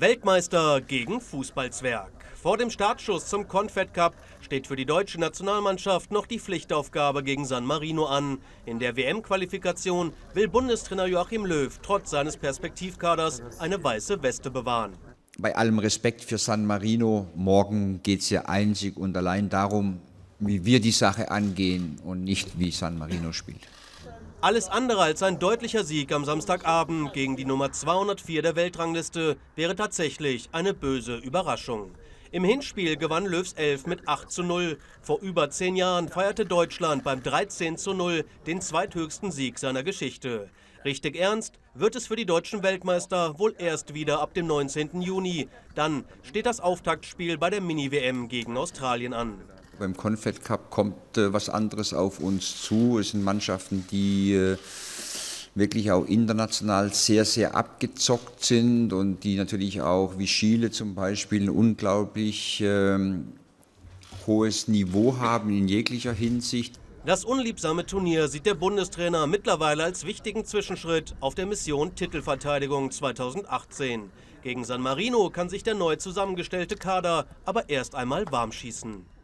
Weltmeister gegen Fußballzwerg. Vor dem Startschuss zum Confed Cup steht für die deutsche Nationalmannschaft noch die Pflichtaufgabe gegen San Marino an. In der WM-Qualifikation will Bundestrainer Joachim Löw trotz seines Perspektivkaders eine weiße Weste bewahren. Bei allem Respekt für San Marino, morgen geht es ja einzig und allein darum, wie wir die Sache angehen und nicht wie San Marino spielt. Alles andere als ein deutlicher Sieg am Samstagabend gegen die Nummer 204 der Weltrangliste wäre tatsächlich eine böse Überraschung. Im Hinspiel gewann Löws 11 mit 8 zu 0. Vor über zehn Jahren feierte Deutschland beim 13 zu 0 den zweithöchsten Sieg seiner Geschichte. Richtig ernst wird es für die deutschen Weltmeister wohl erst wieder ab dem 19. Juni. Dann steht das Auftaktspiel bei der Mini-WM gegen Australien an. Beim Confed Cup kommt äh, was anderes auf uns zu. Es sind Mannschaften, die äh, wirklich auch international sehr, sehr abgezockt sind und die natürlich auch wie Chile zum Beispiel ein unglaublich ähm, hohes Niveau haben in jeglicher Hinsicht. Das unliebsame Turnier sieht der Bundestrainer mittlerweile als wichtigen Zwischenschritt auf der Mission Titelverteidigung 2018. Gegen San Marino kann sich der neu zusammengestellte Kader aber erst einmal warm schießen.